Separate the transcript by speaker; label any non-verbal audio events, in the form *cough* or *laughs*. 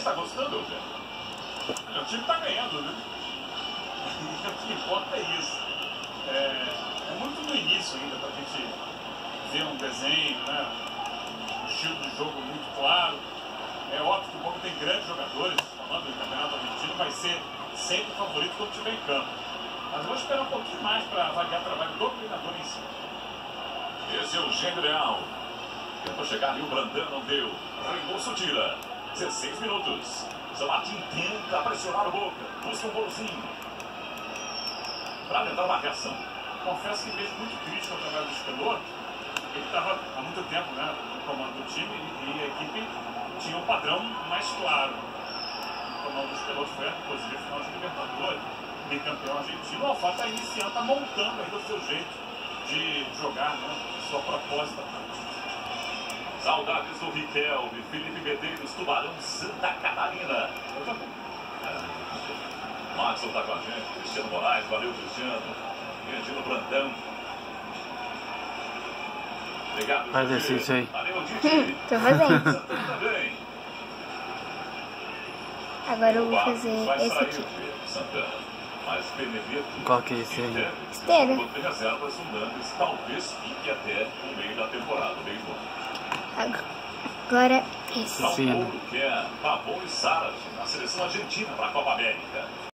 Speaker 1: está gostando, Eugênio?
Speaker 2: O time está ganhando, né? *laughs* o que importa é isso. É, é muito no início ainda para a gente ver um desenho, né? um estilo de jogo muito claro. É óbvio que o Boca tem grandes jogadores, falando do campeonato argentino, vai ser sempre o favorito quando estiver em campo. Mas vou esperar um pouquinho mais para avaliar o trabalho do treinador em si.
Speaker 1: Esse é o Gênio Leal. Tentou chegar ali, o Brandão não deu. Raimundo tira. 16 minutos. São tenta pressionar o Boca. Busca um golzinho. Para tentar uma reação.
Speaker 2: Confesso que vejo muito crítico ao trabalho do Escalor. Ele estava há muito tempo né, no comando do time e a equipe tinha um padrão mais claro. O comando do Escalor foi, inclusive, final de Libertadores, bicampeão argentino. O Alfa está iniciando, está montando ainda o seu jeito de jogar, né, sua proposta.
Speaker 1: Saudades do Riquelme, Felipe Medeiros, Tubarão, Santa Catarina. Maxon está com a gente, Cristiano Moraes, valeu Cristiano. Grandino Brandão. Obrigado,
Speaker 3: Faz exercício aí.
Speaker 1: Valeu, Didi.
Speaker 4: Tô fazendo.
Speaker 1: Santana também.
Speaker 4: Agora eu vou fazer
Speaker 1: vai
Speaker 4: esse aqui.
Speaker 1: Santana. Mas Benedito.
Speaker 3: Qual que é esse aí?
Speaker 4: Esteira.
Speaker 1: talvez fique até o meio da temporada, o meio do ano.
Speaker 4: Agora esse.
Speaker 1: São
Speaker 3: Sim.